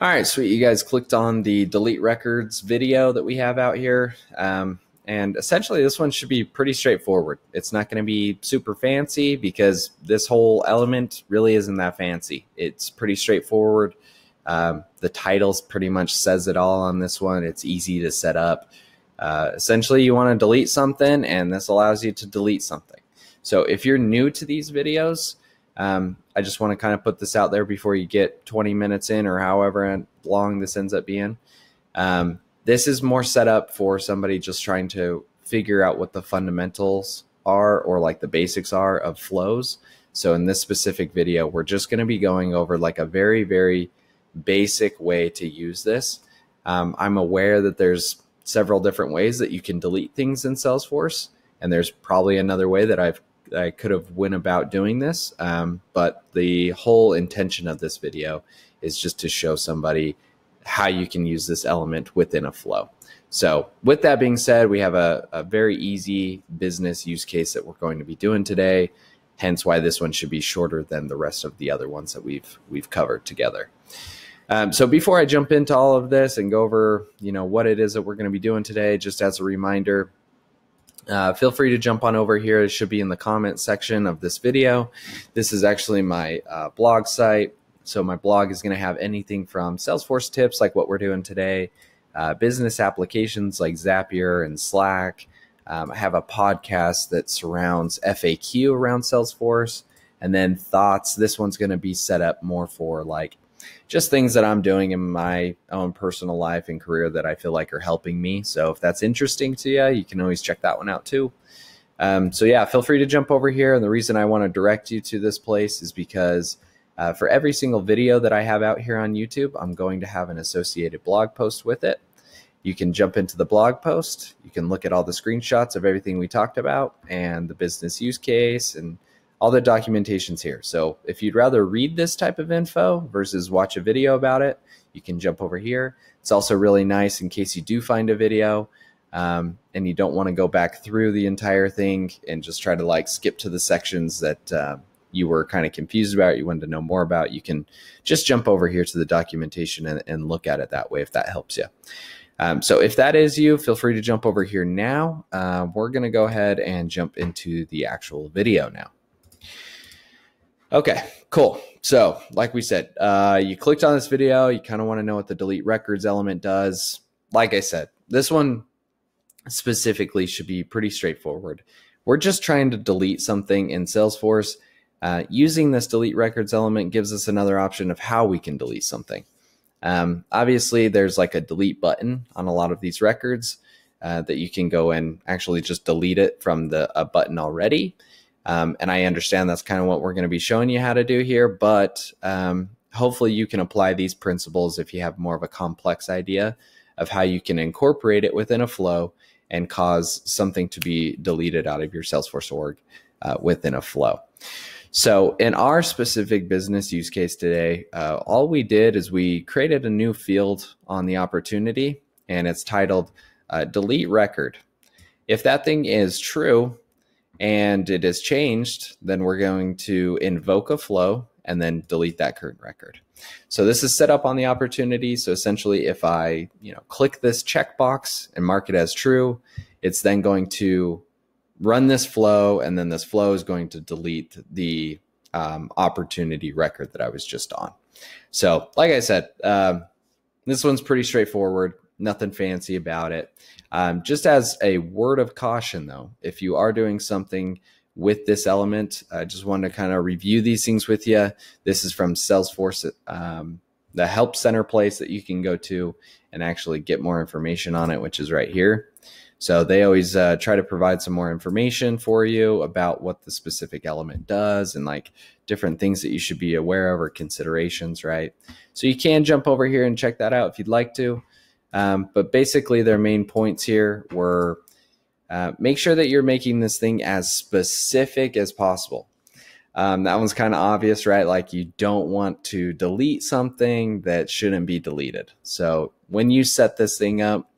All right, sweet. You guys clicked on the delete records video that we have out here. Um, and essentially, this one should be pretty straightforward. It's not going to be super fancy because this whole element really isn't that fancy. It's pretty straightforward. Um, the titles pretty much says it all on this one. It's easy to set up. Uh, essentially, you want to delete something, and this allows you to delete something. So if you're new to these videos, um, I just want to kind of put this out there before you get 20 minutes in or however long this ends up being. Um, this is more set up for somebody just trying to figure out what the fundamentals are or like the basics are of flows. So in this specific video, we're just going to be going over like a very, very basic way to use this. Um, I'm aware that there's several different ways that you can delete things in Salesforce, and there's probably another way that I've I could have went about doing this. Um, but the whole intention of this video is just to show somebody how you can use this element within a flow. So with that being said, we have a, a very easy business use case that we're going to be doing today. Hence why this one should be shorter than the rest of the other ones that we've we've covered together. Um, so before I jump into all of this and go over, you know, what it is that we're going to be doing today, just as a reminder, uh, feel free to jump on over here. It should be in the comment section of this video. This is actually my uh, blog site. So my blog is going to have anything from Salesforce tips like what we're doing today, uh, business applications like Zapier and Slack. Um, I have a podcast that surrounds FAQ around Salesforce, and then thoughts. This one's going to be set up more for like just things that I'm doing in my own personal life and career that I feel like are helping me. So if that's interesting to you, you can always check that one out too. Um, so yeah, feel free to jump over here. And the reason I want to direct you to this place is because uh, for every single video that I have out here on YouTube, I'm going to have an associated blog post with it. You can jump into the blog post. You can look at all the screenshots of everything we talked about and the business use case and all the documentation's here. So if you'd rather read this type of info versus watch a video about it, you can jump over here. It's also really nice in case you do find a video um, and you don't want to go back through the entire thing and just try to like skip to the sections that uh, you were kind of confused about, you wanted to know more about, you can just jump over here to the documentation and, and look at it that way if that helps you. Um, so if that is you, feel free to jump over here now. Uh, we're going to go ahead and jump into the actual video now. Okay, cool. So, like we said, uh, you clicked on this video. You kind of want to know what the delete records element does. Like I said, this one specifically should be pretty straightforward. We're just trying to delete something in Salesforce. Uh, using this delete records element gives us another option of how we can delete something. Um, obviously, there's like a delete button on a lot of these records uh, that you can go and actually just delete it from the a button already. Um, and I understand that's kind of what we're going to be showing you how to do here, but um, hopefully you can apply these principles if you have more of a complex idea of how you can incorporate it within a flow and cause something to be deleted out of your Salesforce org uh, within a flow. So in our specific business use case today, uh, all we did is we created a new field on the opportunity and it's titled uh, delete record. If that thing is true, and it is changed, then we're going to invoke a flow and then delete that current record. So this is set up on the opportunity. So essentially, if I you know click this checkbox and mark it as true, it's then going to run this flow, and then this flow is going to delete the um, opportunity record that I was just on. So, like I said, um, this one's pretty straightforward. Nothing fancy about it. Um, just as a word of caution, though, if you are doing something with this element, I just want to kind of review these things with you. This is from Salesforce, um, the help center place that you can go to and actually get more information on it, which is right here. So they always uh, try to provide some more information for you about what the specific element does and like different things that you should be aware of or considerations, right? So you can jump over here and check that out if you'd like to. Um, but basically, their main points here were uh, make sure that you're making this thing as specific as possible. Um, that one's kind of obvious, right? Like you don't want to delete something that shouldn't be deleted. So when you set this thing up,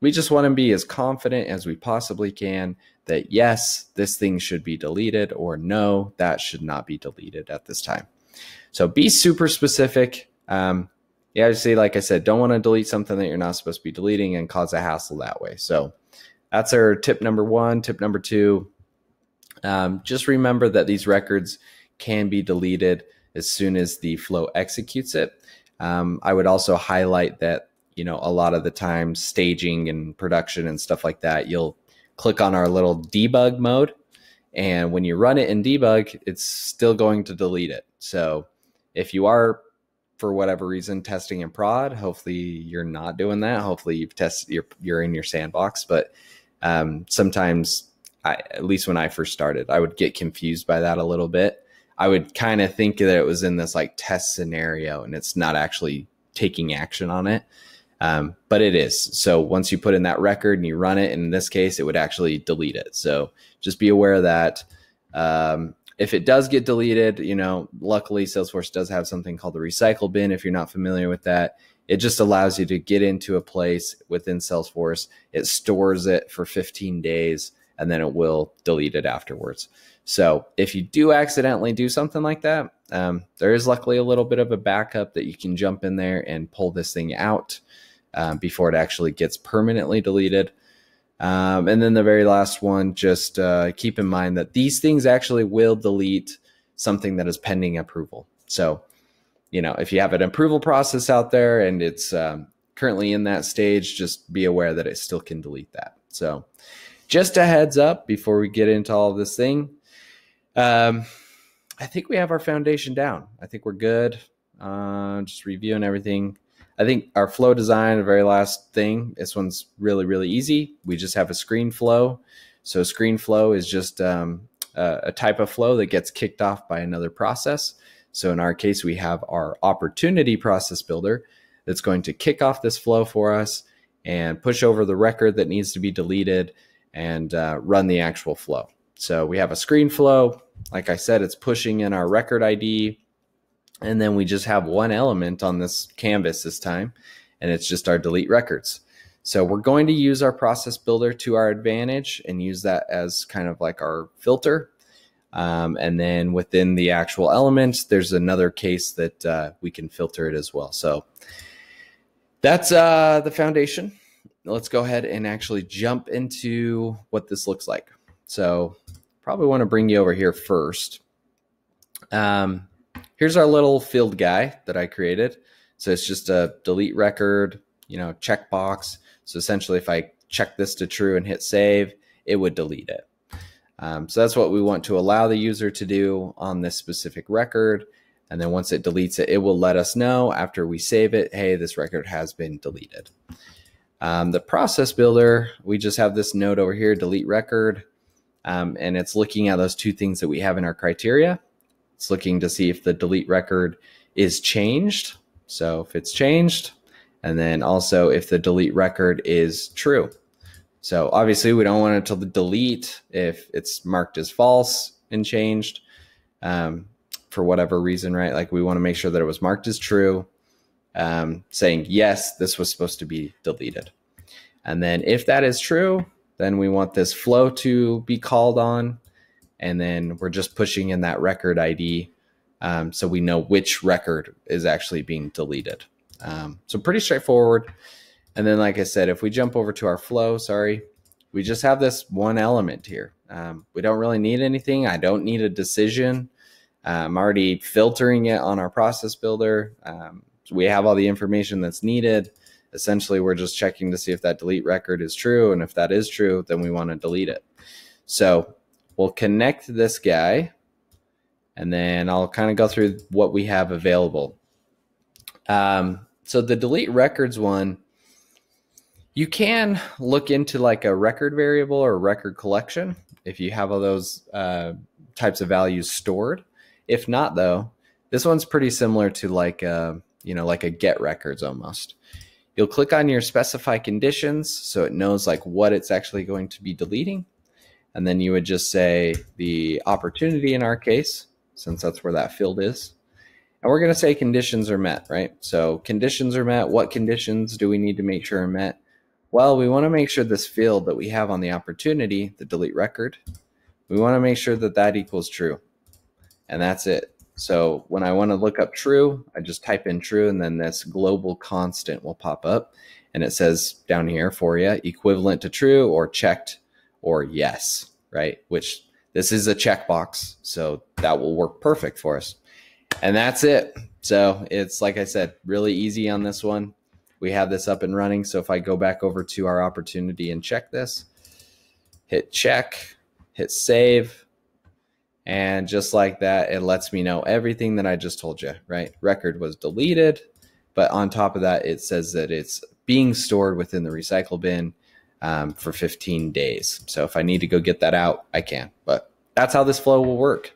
we just want to be as confident as we possibly can that yes, this thing should be deleted or no, that should not be deleted at this time. So be super specific. Um, you obviously, like I said, don't want to delete something that you're not supposed to be deleting and cause a hassle that way. So that's our tip number one. Tip number two, um, just remember that these records can be deleted as soon as the flow executes it. Um, I would also highlight that, you know, a lot of the time staging and production and stuff like that, you'll click on our little debug mode. And when you run it in debug, it's still going to delete it. So if you are, for whatever reason, testing in prod, hopefully you're not doing that. Hopefully you've tested, you're, you're in your sandbox. But um, sometimes, I, at least when I first started, I would get confused by that a little bit. I would kind of think that it was in this like test scenario and it's not actually taking action on it. Um, but it is. So once you put in that record and you run it, in this case, it would actually delete it. So just be aware of that. Um, if it does get deleted, you know, luckily Salesforce does have something called the recycle bin. If you're not familiar with that, it just allows you to get into a place within Salesforce. It stores it for 15 days and then it will delete it afterwards. So if you do accidentally do something like that, um, there is luckily a little bit of a backup that you can jump in there and pull this thing out um, before it actually gets permanently deleted. Um, and then the very last one, just uh, keep in mind that these things actually will delete something that is pending approval. So, you know, if you have an approval process out there and it's um, currently in that stage, just be aware that it still can delete that. So, just a heads up before we get into all this thing. Um, I think we have our foundation down. I think we're good. Uh, just reviewing everything. I think our flow design, the very last thing, this one's really, really easy. We just have a screen flow. So screen flow is just um, a, type of flow that gets kicked off by another process. So in our case, we have our opportunity process builder that's going to kick off this flow for us and push over the record that needs to be deleted and uh, run the actual flow. So we have a screen flow. Like I said, it's pushing in our record ID. And then we just have one element on this canvas this time, and it's just our delete records. So we're going to use our process builder to our advantage and use that as kind of like our filter. Um, and then within the actual element, there's another case that uh, we can filter it as well. So that's uh, the foundation. Let's go ahead and actually jump into what this looks like. So probably want to bring you over here first. Um, here's our little field guy that I created. So it's just a delete record, you know, checkbox. So essentially, if I check this to true and hit save, it would delete it. Um, so that's what we want to allow the user to do on this specific record. And then once it deletes it, it will let us know after we save it, hey, this record has been deleted. Um, the process builder, we just have this node over here, delete record. Um, and it's looking at those two things that we have in our criteria. It's looking to see if the delete record is changed. So if it's changed, and then also if the delete record is true. So obviously we don't want it to delete if it's marked as false and changed um, for whatever reason, right? Like we want to make sure that it was marked as true, um, saying, yes, this was supposed to be deleted. And then if that is true, then we want this flow to be called on. And then we're just pushing in that record ID um, so we know which record is actually being deleted. Um, so pretty straightforward. And then, like I said, if we jump over to our flow, sorry, we just have this one element here. Um, we don't really need anything. I don't need a decision. I'm already filtering it on our process builder. Um, we have all the information that's needed essentially we're just checking to see if that delete record is true. And if that is true, then we want to delete it. So we'll connect this guy and then I'll kind of go through what we have available. Um, so the delete records one, you can look into like a record variable or record collection if you have all those uh, types of values stored. If not, though, this one's pretty similar to like a, you know like a get records almost. You'll click on your specify conditions so it knows like what it's actually going to be deleting. And then you would just say the opportunity in our case, since that's where that field is. And we're going to say conditions are met, right? So conditions are met. What conditions do we need to make sure are met? Well, we want to make sure this field that we have on the opportunity, the delete record, we want to make sure that that equals true. And that's it. So when I want to look up true, I just type in true and then this global constant will pop up and it says down here for you equivalent to true or checked or yes, right? Which this is a checkbox. So that will work perfect for us. And that's it. So it's like I said, really easy on this one. We have this up and running. So if I go back over to our opportunity and check this, hit check, hit save, and just like that, it lets me know everything that I just told you, right? Record was deleted, but on top of that, it says that it's being stored within the recycle bin um, for 15 days. So if I need to go get that out, I can. But that's how this flow will work.